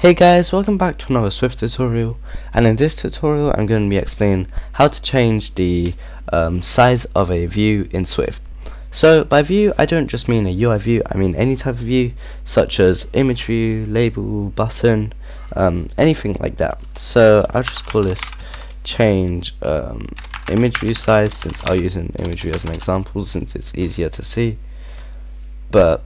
Hey guys, welcome back to another Swift tutorial and in this tutorial I'm going to be explaining how to change the um, size of a view in Swift. So by view I don't just mean a UI view, I mean any type of view such as image view, label, button, um, anything like that. So I'll just call this change um, image view size since I'll use an image view as an example since it's easier to see. But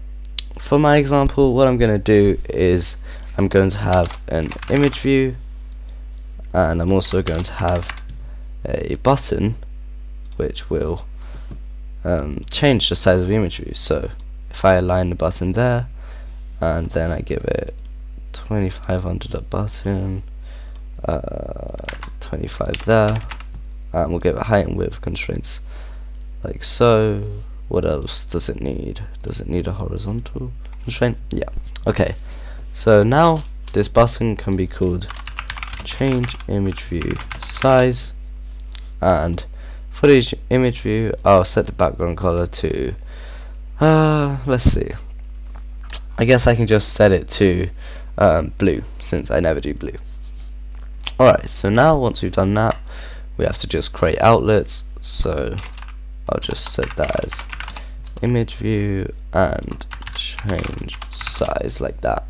for my example what I'm going to do is I'm going to have an image view and I'm also going to have a button which will um, change the size of the image view. So if I align the button there and then I give it 2500 a button uh, 25 there and we'll give it height and width constraints. Like so what else does it need? Does it need a horizontal constraint? Yeah okay so now this button can be called change image view size and for each image view I'll set the background color to uh, let's see. I guess I can just set it to um, blue since I never do blue. Alright so now once we've done that we have to just create outlets. So I'll just set that as image view and change size like that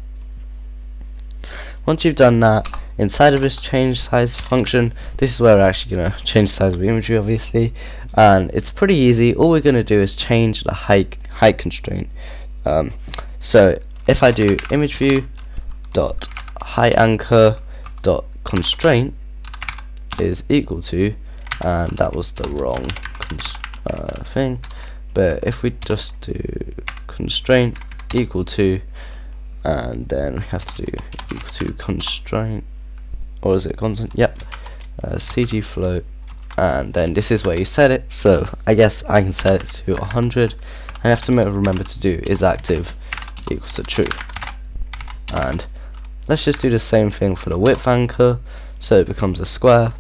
once you've done that, inside of this change size function, this is where we're actually going to change the size of the image view obviously, and it's pretty easy. All we're going to do is change the height, height constraint. Um, so if I do image view dot height anchor dot constraint is equal to, and that was the wrong uh, thing, but if we just do constraint equal to and then we have to do equal to constraint or is it constant? Yep. Uh, cg float. And then this is where you set it. So I guess I can set it to 100 I have to remember to do is active equals to true. And let's just do the same thing for the width anchor. So it becomes a square.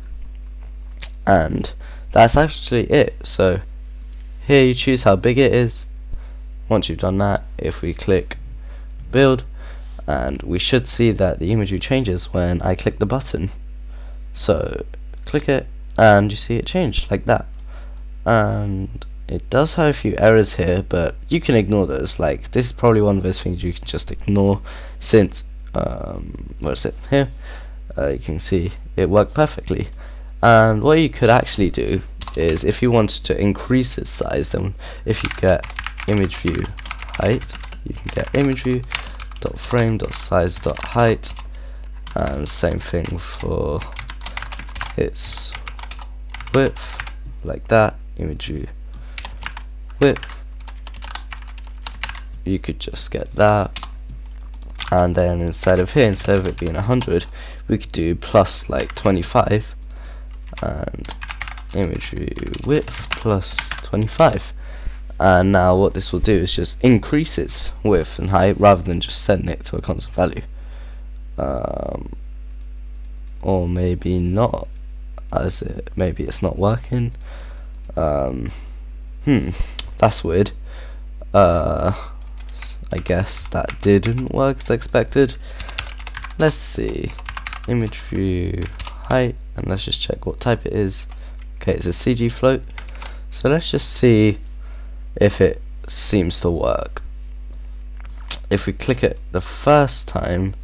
And that's actually it. So here you choose how big it is. Once you've done that if we click build and we should see that the image view changes when I click the button. So click it and you see it change like that. And it does have a few errors here but you can ignore those. Like this is probably one of those things you can just ignore since um, where is it? Here. Uh, you can see it worked perfectly. And what you could actually do is if you wanted to increase its size then if you get image view height you can get image view dot frame size height and same thing for its width like that image width. You could just get that and then inside of here instead of it being 100 we could do plus like 25 and image view width plus 25 and now what this will do is just increase its width and height rather than just setting it to a constant value. Um, or maybe not as it maybe it's not working. Um, hmm that's weird. Uh, I guess that didn't work as expected. Let's see. Image view height and let's just check what type it is. Okay it's a CG float. So let's just see if it seems to work. If we click it the first time,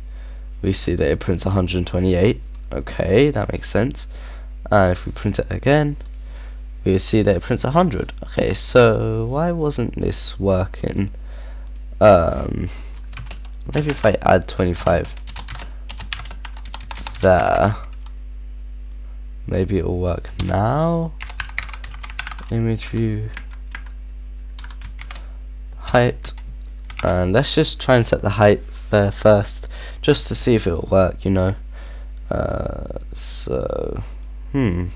we see that it prints 128. Okay, that makes sense. And if we print it again, we see that it prints 100. Okay, so why wasn't this working? Um, maybe if I add 25 there, maybe it will work now. Image view height and let's just try and set the height there first just to see if it will work you know. Uh, so hmm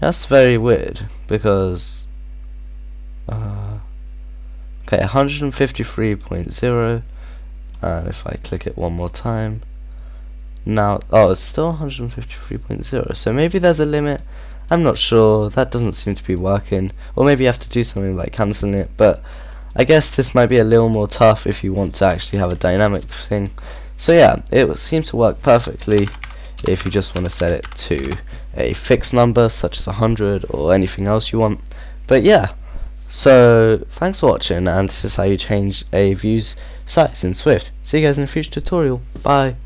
that's very weird because uh, okay 153.0 and if I click it one more time now oh it's still 153.0 so maybe there's a limit. I'm not sure that doesn't seem to be working or maybe you have to do something like cancelling it but I guess this might be a little more tough if you want to actually have a dynamic thing So yeah, it seems to work perfectly if you just want to set it to a fixed number such as 100 or anything else you want. But yeah, so thanks for watching and this is how you change a view's size in Swift. See you guys in the future tutorial. Bye.